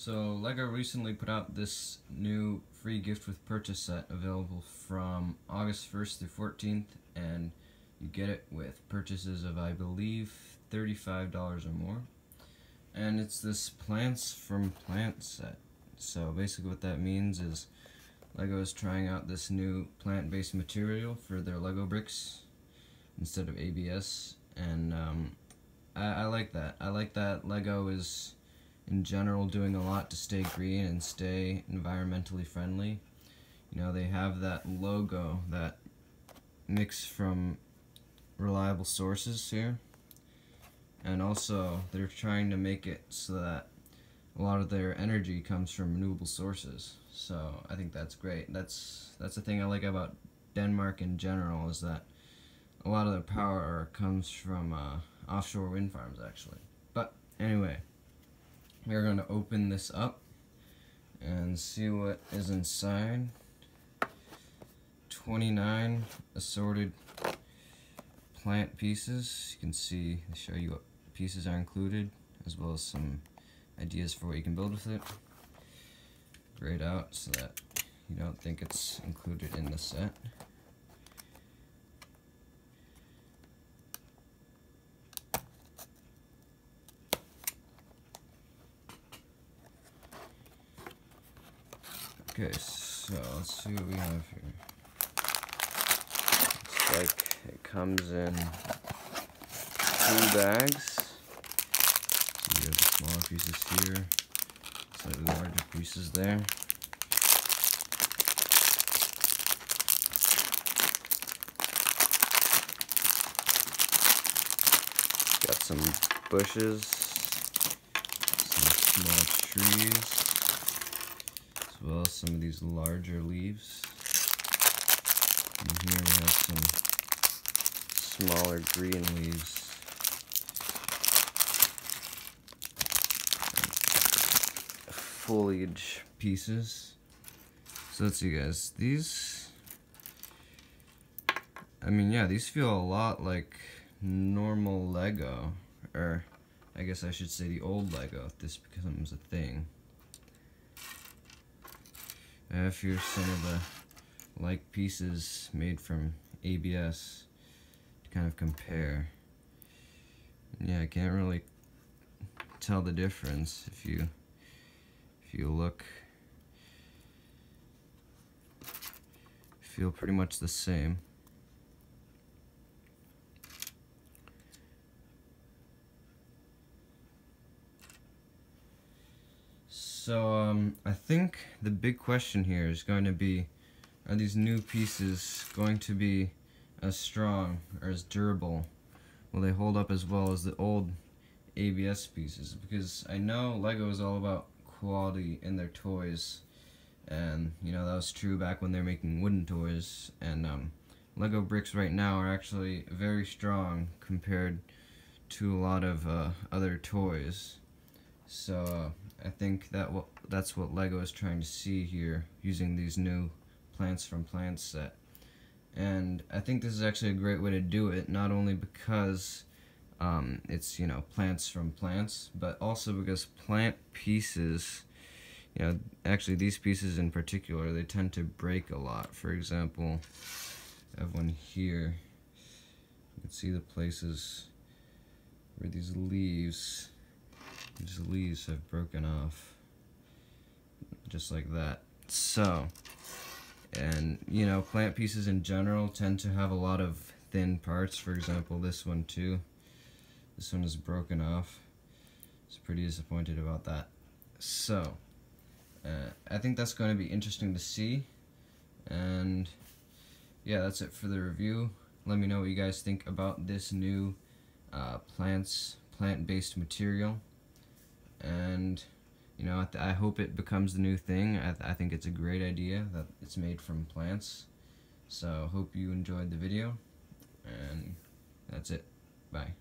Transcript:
So LEGO recently put out this new free gift with purchase set available from August 1st through 14th and you get it with purchases of I believe $35 or more. And it's this plants from plants set. So basically what that means is LEGO is trying out this new plant-based material for their LEGO bricks instead of ABS and um, I, I like that. I like that LEGO is in general doing a lot to stay green and stay environmentally friendly. You know, they have that logo, that mix from reliable sources here. And also, they're trying to make it so that a lot of their energy comes from renewable sources. So I think that's great. That's that's the thing I like about Denmark in general is that a lot of their power comes from uh, offshore wind farms actually. But anyway, we're going to open this up and see what is inside. 29 assorted plant pieces. You can see, they show you what pieces are included, as well as some ideas for what you can build with it. Grayed out so that you don't think it's included in the set. Okay, so let's see what we have here. Looks like it comes in two bags. you have the smaller pieces here, slightly larger pieces there. Got some bushes, some small trees well as some of these larger leaves. And here we have some smaller green leaves. Foliage pieces. So let's see guys, these, I mean yeah, these feel a lot like normal Lego, or I guess I should say the old Lego if this becomes a thing. I have here some of the like pieces made from ABS to kind of compare. Yeah, I can't really tell the difference if you if you look feel pretty much the same. So um, I think the big question here is going to be, are these new pieces going to be as strong or as durable? Will they hold up as well as the old ABS pieces? Because I know LEGO is all about quality in their toys, and you know that was true back when they were making wooden toys. And um, LEGO bricks right now are actually very strong compared to a lot of uh, other toys. So uh, I think that that's what Lego is trying to see here using these new plants from plants set. And I think this is actually a great way to do it, not only because um, it's, you know, plants from plants, but also because plant pieces, you know, actually these pieces in particular, they tend to break a lot. For example, I have one here. You can see the places where these leaves these leaves have broken off. Just like that. So, and you know, plant pieces in general tend to have a lot of thin parts. For example, this one too. This one is broken off. It's pretty disappointed about that. So, uh, I think that's going to be interesting to see. And yeah, that's it for the review. Let me know what you guys think about this new uh, plants, plant-based material and you know I, hope it becomes the new thing. I, th I think it's a great idea that it's made from plants. So hope you enjoyed the video. And that's it. Bye